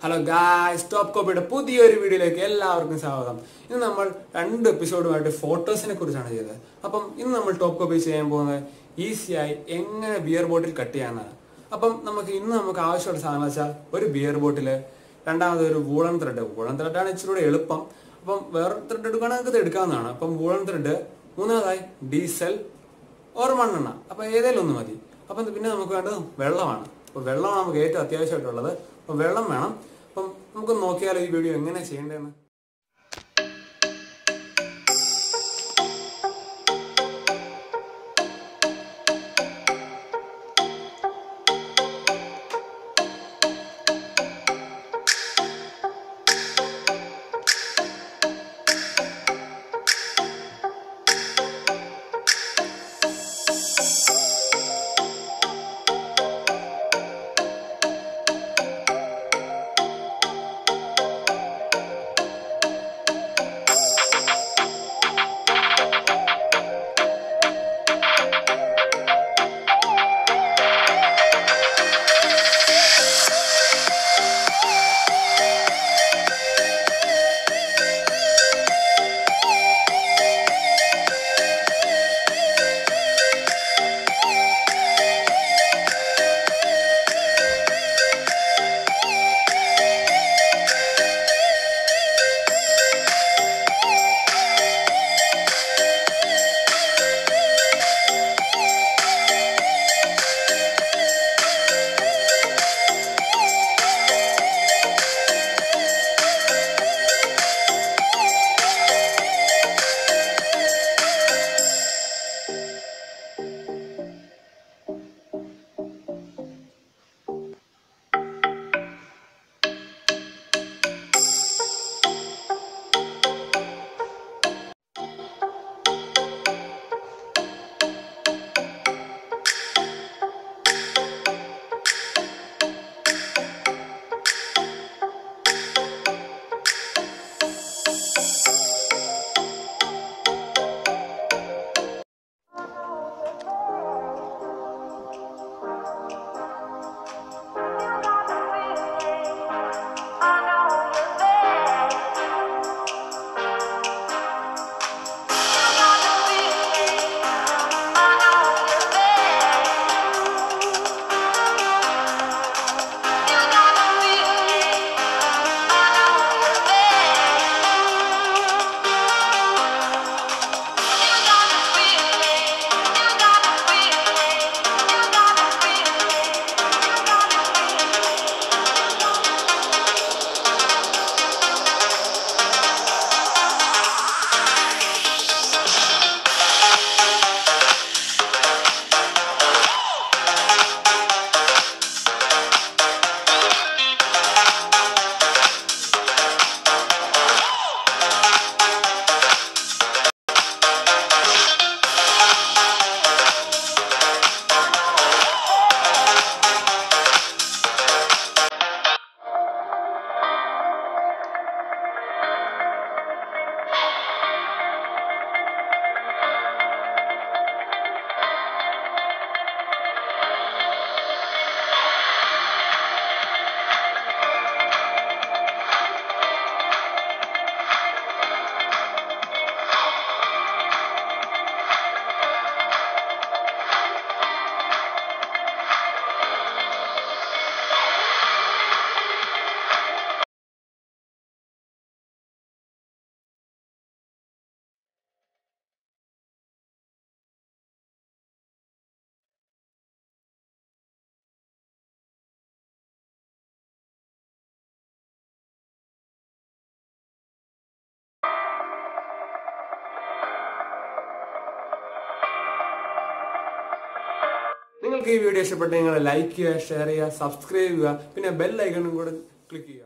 Hello guys top കോപ്പിയുടെ പുതിയൊരു വീഡിയോയിലേക്ക് എല്ലാവർക്കും സ്വാഗതം. ഇന്ന് നമ്മൾ രണ്ട് എപ്പിസോഡുമായിട്ട് ഫോട്ടോസിനെ കുറിച്ചാണ് ചെയ്തത്. അപ്പം ഇന്ന് നമ്മൾ ടോപ്പ് കോപ്പി ചെയ്യാൻ പോകുന്നത് ഈസിയായി എങ്ങനെ ബിയർ ബോട്ടിൽ കട്ട് ചെയ്യാനാണ് അപ്പം നമുക്ക് ഇന്ന് നമുക്ക് ആവശ്യമുള്ള സാധനം വെച്ചാൽ ഒരു ബിയർ ബോട്ടിൽ രണ്ടാമത് ഒരു വൂളൻ ത്രെഡ് വൂളൻ ത്രെഡാണ് ഇച്ചിരി എളുപ്പം. അപ്പം വേറെ ത്രെഡ് എടുക്കുകയാണെങ്കിൽ ഇത് എടുക്കാവുന്നതാണ്. അപ്പം വൂളൻ ത്രെഡ് മൂന്നാമതായി ഡീസൽ ഓർ മണ്ണെണ്ണ. അപ്പം ഏതെങ്കിലും ഒന്ന് മതി. അപ്പം പിന്നെ നമുക്ക് വേണ്ടത് വെള്ളമാണ്. അപ്പോൾ വെള്ളമാണ് നമുക്ക് ഏറ്റവും അത്യാവശ്യമായിട്ടുള്ളത്. അപ്പം വെള്ളം വേണം. അപ്പം നമുക്ക് നോക്കിയാലോ ഈ വീഡിയോ എങ്ങനെ ചെയ്യേണ്ടതെന്ന്? നിങ്ങൾക്ക് ഈ വീഡിയോ ഇഷ്ടപ്പെട്ടെങ്കിൽ ലൈക്ക് ചെയ്യുക ഷെയർ ചെയ്യുക സബ്സ്ക്രൈബ് ചെയ്യുക പിന്നെ ബെൽ ഐക്കണും കൂടെ ക്ലിക്ക് ചെയ്യുക.